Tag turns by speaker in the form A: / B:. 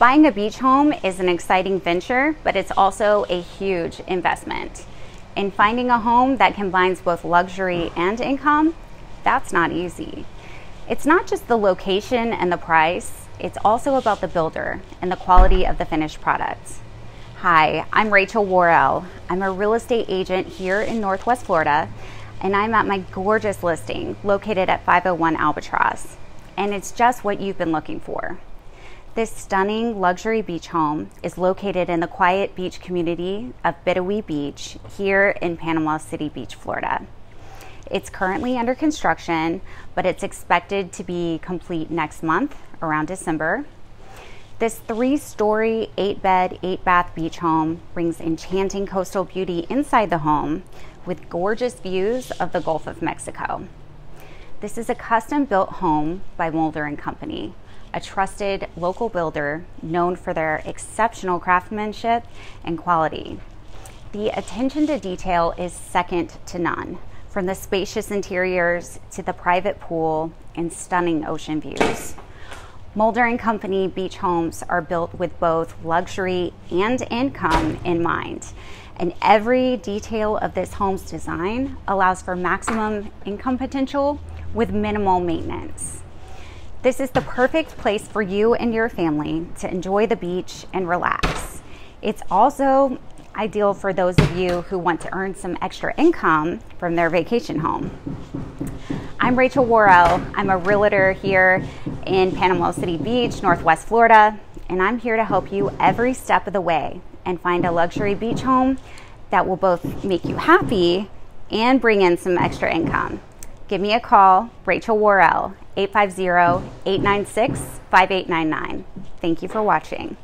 A: Buying a beach home is an exciting venture, but it's also a huge investment. And finding a home that combines both luxury and income, that's not easy. It's not just the location and the price, it's also about the builder and the quality of the finished product. Hi, I'm Rachel Warrell. I'm a real estate agent here in Northwest Florida, and I'm at my gorgeous listing located at 501 Albatross. And it's just what you've been looking for. This stunning luxury beach home is located in the quiet beach community of Bid-A-Wee Beach here in Panama City Beach, Florida. It's currently under construction, but it's expected to be complete next month around December. This three story, eight bed, eight bath beach home brings enchanting coastal beauty inside the home with gorgeous views of the Gulf of Mexico. This is a custom built home by Mulder and Company a trusted local builder known for their exceptional craftsmanship and quality. The attention to detail is second to none, from the spacious interiors to the private pool and stunning ocean views. Mulder and Company beach homes are built with both luxury and income in mind, and every detail of this home's design allows for maximum income potential with minimal maintenance. This is the perfect place for you and your family to enjoy the beach and relax. It's also ideal for those of you who want to earn some extra income from their vacation home. I'm Rachel Warrell. I'm a realtor here in Panama City Beach, Northwest Florida, and I'm here to help you every step of the way and find a luxury beach home that will both make you happy and bring in some extra income. Give me a call, Rachel Warrell, 850 896 5899. Thank you for watching.